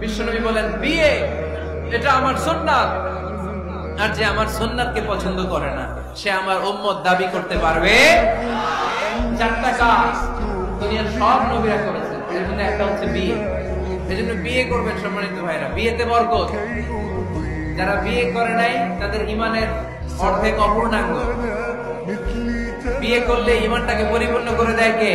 বিশ্বনবী বলেন, বিয়ে, এটা আমার সন্ন্যাত আর যে আমার সন্ন্যাতকে পছন্দ করে না, সে আমার উম্মত দাবি করতে পারবে? চারটা কাজ দুনিয়ার সব নবীরা করেছেন। এর মধ্যে একটা হচ্ছে বিয়ে। এই জন্য বিয়ে করবেন সম্মানিত ভাইরা। বিয়েতে বরকত। যারা বিয়ে করে নাই, তাদের ইমানের অর্ধেক অপূর্ণাঙ্গ। বিয়ে করলে ইমানটাকে পরিপূর্ণ করে দেয় কে?